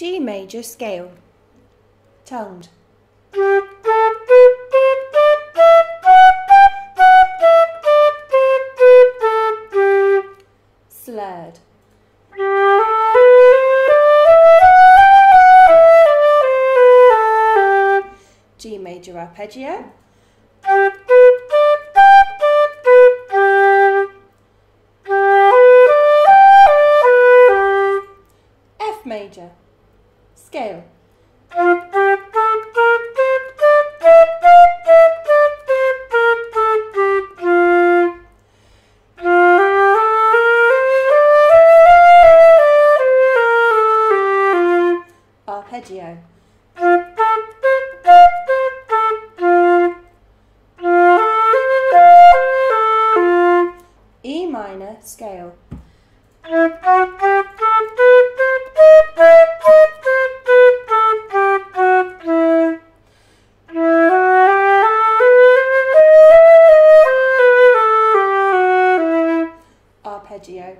G major scale. Tongued. Slurred. G major arpeggio. Scale. Arpeggio. E minor scale. Arpeggio.